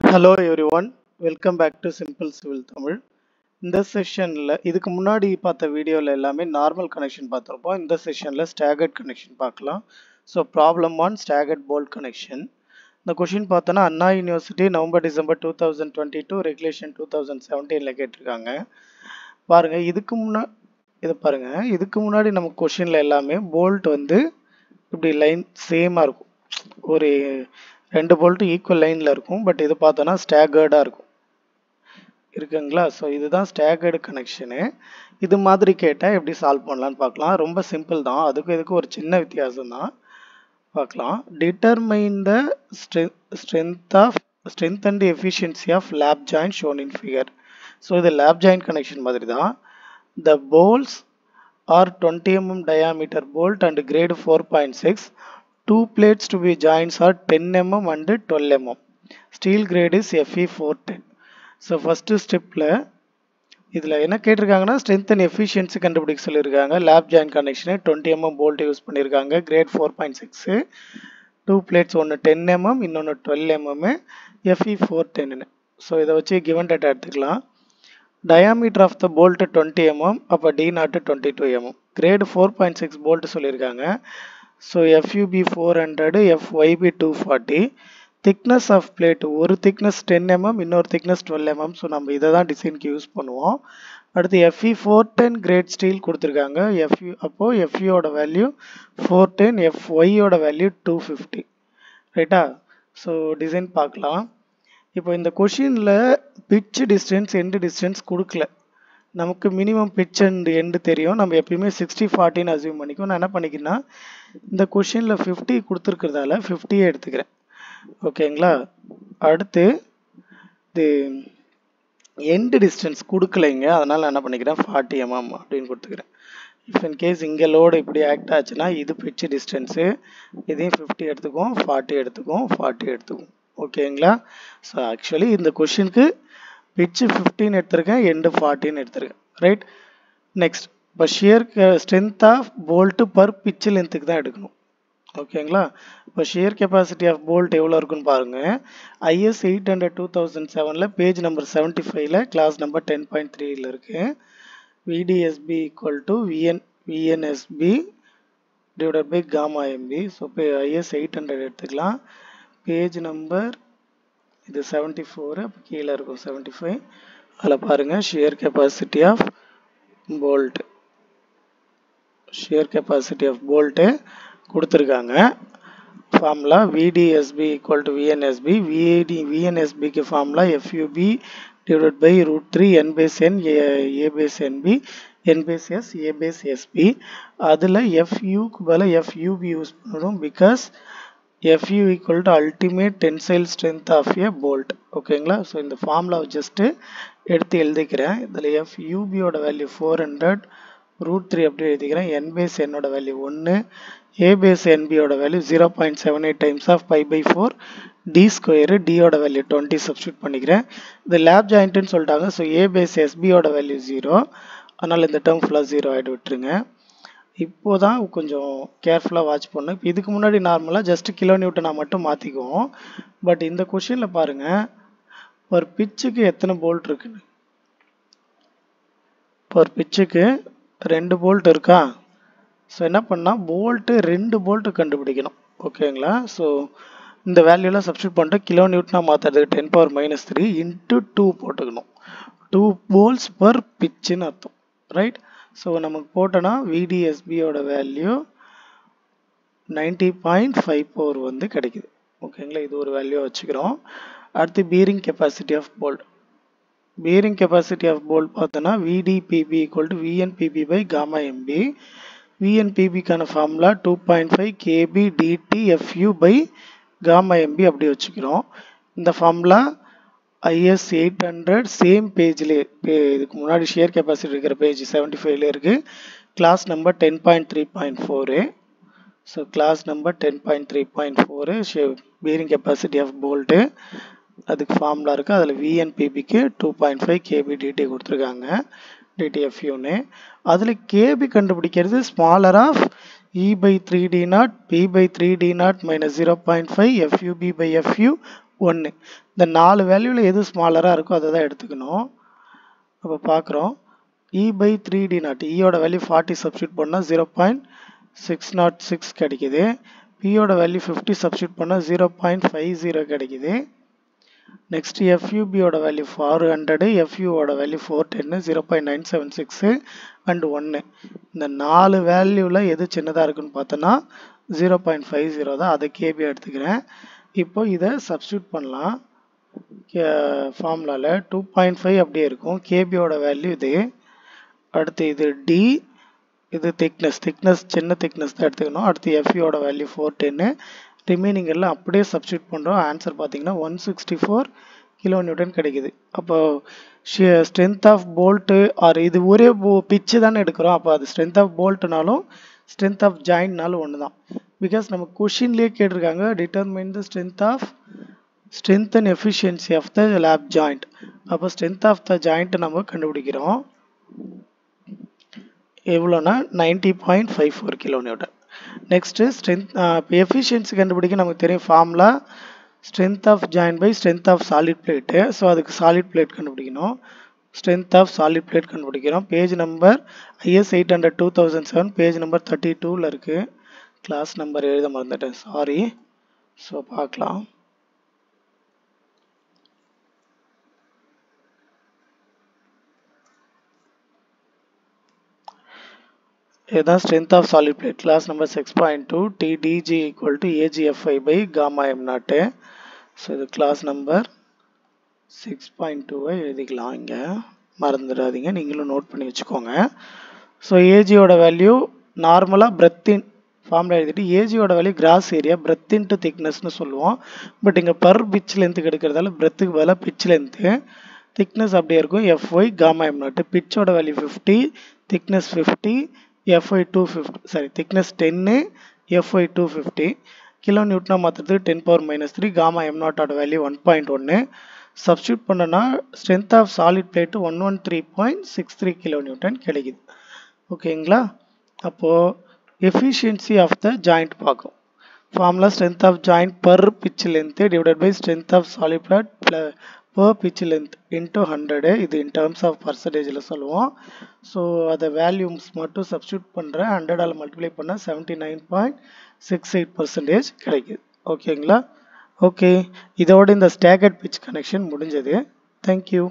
Hello everyone welcome back to simple civil Tamil இந்த செஷனில் இதுக்கு முன்னாடி பார்த்த வீடியோவில் எல்லாமே நார்மல் கனெக்ஷன் பார்த்துருப்போம். இந்த செஷனில் ஸ்டாகர்ட் கனெக்ஷன் பார்க்கலாம். So problem one staggered bolt connection இந்த கொஷின் பார்த்தோன்னா Anna university November December two thousand twenty two regulation two thousand செவன்டீனில் கேட்டிருக்காங்க. பாருங்கள் இதுக்கு முன்னா இதை பாருங்கள் இதுக்கு முன்னாடி நம்ம கொஷினில் எல்லாமே போல்ட் வந்து இப்படி லைன் சேமாக இருக்கும். ஒரு ரெண்டு போல்ட்டு ஈக்குவல் லைனில் இருக்கும். பட் இது பார்த்தோன்னா ஸ்டாகர்டாக இருக்கும். இருக்குங்களா? ஸோ இதுதான் ஸ்டாகர்டு கனெக்ஷனு இது மாதிரி கேட்டால் எப்படி சால்வ் பண்ணலான்னு பார்க்கலாம். ரொம்ப சிம்பிள் தான். அதுக்கு இதுக்கு ஒரு சின்ன வித்தியாசம் தான். பார்க்கலாம். Determine the strength of strength and efficiency of lap joint shown in figure so இது லேப் ஜாயின் கனெக்ஷன் மாதிரி தான். The bolts are twenty mm diameter bolt and grade four point six two plates to be joints are 10 mm and 12 mm. Steel grade is fe 410 so first stepல இதில் என்ன கேட்டிருக்காங்கன்னா strength and efficiency கண்டுபிடிக்க சொல்லியிருக்காங்க. Lap joint connection twenty mm bolt use பண்ணியிருக்காங்க. Grade four point six two plates ஒன்று ten mm இன்னொன்று twelve mm FE four டென்னு so இதை வச்சு கிவன் டேட்டா எடுத்துக்கலாம். Diameter of the bolt twenty mm அப்போ d naught twenty two mm grade four point six bolt சொல்லியிருக்காங்க. So FUB four hundred FYB two forty thickness of plate ஒரு thickness ten mm இன்னொரு thickness twelve mm so நம்ம இதை தான் டிசைனுக்கு use பண்ணுவோம். அடுத்து FE four ten grade steel கொடுத்துருக்காங்க. எஃப்யூ அப்போது எஃப்யூவோட வேல்யூ ஃபோர் டென் எஃப்ஒய்யோட வேல்யூ டூ ஃபிஃப்டி ரைட்டா ஸோ டிசைன் பார்க்கலாம். இப்போ இந்த கொஷினில் பிட்ச் டிஸ்டன்ஸ் எண்டு டிஸ்டன்ஸ் கொடுக்கல. நமக்கு மினிமம் பிட்ச் அண்ட் எண்டு தெரியும். நம்ம எப்பயுமே சிக்ஸ்டி ஃபார்ட்டின்னு அசியூம் பண்ணிக்கும் நான் என்ன பண்ணிக்கிறேன்னா இந்த கொஷினில் ஃபிஃப்டி கொடுத்துருக்கிறதால ஃபிஃப்டியே எடுத்துக்கிறேன். ஓகேங்களா அடுத்து இது எண்டு டிஸ்டன்ஸ் கொடுக்கலைங்க அதனால் நான் என்ன பண்ணிக்கிறேன்? ஃபார்ட்டி எம்எம் அப்படின்னு கொடுத்துக்கிறேன். இஃப் இன் கேஸ் இங்கே லோடு இப்படி ஆக்ட் ஆச்சுன்னா இது பிச்சு டிஸ்டன்ஸு இதையும் ஃபிஃப்டி எடுத்துக்கும் ஃபார்ட்டி எடுத்துக்கும் ஃபார்ட்டி எடுத்துக்கும் ஓகேங்களா ஸோ ஆக்சுவலி இந்த கொஷினுக்கு பிட்ச்சு ஃபிஃப்டீன் எடுத்திருக்கேன் எண்டு ஃபார்ட்டின்னு எடுத்திருக்கேன். ரைட் நெக்ஸ்ட் இப்போ shear strength of bolt per pitch லென்த்துக்கு தான் எடுக்கணும். ஓகேங்களா இப்போ ஷியர் கெப்பாசிட்டி ஆஃப் போல்ட் எவ்வளோ இருக்குன்னு பாருங்கள் IS eight hundred two thousand செவனில் பேஜ் நம்பர் செவன்ட்டி ஃபைவ்ல கிளாஸ் நம்பர் டென் பாயிண்ட் த்ரீல இருக்குது VDSB equal to VN VNSB divided by gamma MB so இப்போ ஐஎஸ் எயிட் ஹண்ட்ரட் எடுத்துக்கலாம். பேஜ் நம்பர் இது செவன்ட்டி ஃபோரு அப்போ கீழே இருக்கும். செவன்ட்டி ஃபைவ் அதில் பாருங்கள் shear capacity of bolt shear capacity of bolt கொடுத்துருக்காங்க. Formula VDSB equal to VNSB VAT விஎன்எஸ்பிக்கு formula FUB divide by root three N base N A base NB N base S A base SB அதில் எஃப்யூக்கு பதில் FUB use பண்ணணும் because FU equal to ultimate tensile strength of a bolt ஓகேங்களா so இந்த ஃபார்முலாவை just எடுத்து எழுதிக்கிறேன். இதில் F யூபியோட value four hundred root three அப்படி எழுதிக்கிறேன். என் பேஸ் என்னோட வேல்யூ ஒன்று A base என்பியோட value zero point seven eight times of five by four d square டியோட value twenty substitute பண்ணிக்கிறேன். இது லேப் ஜாயிண்ட்டுன்னு சொல்லிட்டாங்க. ஸோ ஏ பேஸ் எஸ்பியோட வேல்யூ ஜீரோ அதனால் இந்த டேர்ம் ஃபுல்லாக ஜீரோ ஆகிட்டு விட்டுருங்க. இப்போ தான் கொஞ்சம் கேர்ஃபுல்லாக வாட்ச் பண்ணும் இதுக்கு முன்னாடி நார்மலாக ஜஸ்ட் கிலோ நியூட்டனாக மட்டும் மாற்றிக்குவோம் பட் இந்த கொஷினில் பாருங்கள் ஒரு பிச்சுக்கு எத்தனை போல்ட் இருக்குன்னு? ஒரு பிச்சுக்கு ரெண்டு போல்ட் இருக்கா? ஸோ என்ன பண்ணால் போல்ட்டு ரெண்டு போல்ட்டு கண்டுபிடிக்கணும். ஓகேங்களா ஸோ இந்த வேல்யூலாம் சப்ஸ்டியூட் பண்ணிட்டு கிலோ நியூட்டனாக மாற்றுறதுக்கு ten power minus three into two போட்டுக்கணும். டூ போல்ஸ் பர் பிச்சுன்னு அர்த்தம். ரைட் ஸோ நமக்கு போட்டோன்னா விடிஎஸ்பியோட value ninety point five four வந்து கிடைக்குது. ஓகேங்களா இது ஒரு வேல்யூ வச்சுக்கிறோம். அடுத்து bearing capacity of bolt bearing capacity of bolt பார்த்தோன்னா VDPB equal to VNPB by gamma MB விஎன்பிபிக்கான formula two point five KB DT FU by gamma MB அப்படி வச்சுக்கிறோம். இந்த formula IS eight hundred same பேஜ்லேயே இதுக்கு முன்னாடி shear capacity இருக்கிற page seventy ஃபைவ்ல இருக்குது clause number ten point three point four so clause number ten point three point four ஷே bearing capacity of bolt அதுக்கு ஃபார்முலா இருக்குது அதில் விஎன்பிபிக்கு two point five KB DT கொடுத்துருக்காங்க. டிடிஎஃப்யூன்னு அதில் கேபி கண்டுபிடிக்கிறது smaller of e by three d naught p by three d naught minus zero point five FUB by FU ஒன்று இந்த நாலு வேல்யூவில் எது ஸ்மாலராக இருக்கோ அதை தான் எடுத்துக்கணும். அப்போ பார்க்குறோம் e by three d naught இயோட value forty substitute பண்ணால் zero point six nought six கிடைக்குது. பியோட வேல்யூ ஃபிஃப்டி சப்ஸ்டியூட் பண்ணால் ஜீரோ பாயிண்ட் ஃபைவ் ஜீரோ கிடைக்குது. நெக்ஸ்ட் எஃப்யூபியோட வேல்யூ ஃபோர் ஹண்ட்ரடு எஃப்யூவோட value four ten zero point nine seven six and ஒன்று இந்த நாலு வேல்யூவில் எது சின்னதாக இருக்குன்னு பார்த்தோன்னா ஜீரோ பாயிண்ட் ஃபைவ் ஜீரோ தான். அதை கேபி எடுத்துக்கிறேன். இப்போ இதை சப்ஸ்டியூட் பண்ணலாம். ஃபார்முலாவில் டூ பாயிண்ட் ஃபைவ் அப்படியே இருக்கும். கேபியோட வேல்யூ இது. அடுத்து இது டி இது திக்னஸ் திக்னஸ் சின்ன திக்னஸ் தான் எடுத்துக்கணும். அடுத்து எஃப்இயோட வேல்யூ ஃபோர் டென்னு ரிமைனிங் எல்லாம் அப்படியே சப்ஸ்டியூட் பண்ணுறோம் ஆன்சர் பார்த்தீங்கன்னா one sixty four kilo newton கிடைக்குது. அப்போ ஸ்ட்ரென்த் ஆஃப் போல்ட்டு ஆர் இது ஒரே பிச்சு தானே எடுக்கிறோம். அப்போ அது ஸ்ட்ரென்த் ஆஃப் போல்ட்னாலும் ஸ்ட்ரென்த் ஆஃப் ஜாயின்ட்னாலும் ஒன்று தான் பிகாஸ் நம்ம கொஷின்லேயே கேட்டிருக்காங்க determine the strength of strength and efficiency of the lap joint அப்போ ஸ்ட்ரென்த் ஆஃப் த ஜாயிண்ட்டை நம்ம கண்டுபிடிக்கிறோம். எவ்வளோனா ninety point five four kilo newton next strength இப்போ எஃபிஷியன்சி கண்டுபிடிக்க நமக்கு தெரியும் formula strength of joint by strength of solid plate so அதுக்கு சாலிட் பிளேட் கண்டுபிடிக்கணும். ஸ்ட்ரென்த் ஆஃப் சாலிட் பிளேட் கண்டுபிடிக்கிறோம். Page number IS eight hundred two thousand seven page number thirty டூவில் இருக்குது class number எழுத மறந்துட்டேன். சாரி ஸோ பார்க்கலாம். இதுதான் strength of solid plate clause number six point two TDG equal to AGFI by gamma M naught so இது class number six point டூவை எழுதிக்கலாம் இங்கே. மறந்துடாதீங்க. நீங்களும் நோட் பண்ணி வச்சுக்கோங்க. ஸோ ஏஜியோட வேல்யூ நார்மலாக பிரெத்தின் ஃபார்மில் எழுதிட்டு ஏஜியோட value gross area breadth into திக்னஸ்னு சொல்லுவோம். பட் இங்கே பர் பிச் லென்த்துக்கு எடுக்கிறதால பிரெத்துக்கு பதிலாக பிச் லென்த்து திக்னஸ் அப்படியே இருக்கும். எஃப்ஒய் காமா எம் நாட்டு பிச்சோட value fifty thickness fifty FI two fifty sorry thickness டென்னு எஃப்ஐ டூ ஃபிஃப்டி கிலோ நியூட்னா மாற்றுறது ten power minus three gamma M நாட்டோட value one point ஒன்று substitute பண்ணோன்னா strength of solid plate one one three point six three kilo newton கிடைக்குது. ஓகேங்களா? அப்போது efficiency of the joint பார்க்கும் formula strength of joint per pitch length divided by strength of solid plate per pitch length into hundred இது in terms of பர்சன்டேஜில் சொல்லுவோம். So அதை volumes மட்டும் substitute பண்ணுறேன் ஹண்ட்ரடால் மல்டிப்ளை பண்ணால் seventy nine point six eight percentage கிடைக்குது. ஓகேங்களா ஓகே இதோட இந்த ஸ்டேகர்ட் பிச் கனெக்ஷன் முடிஞ்சது. Thank you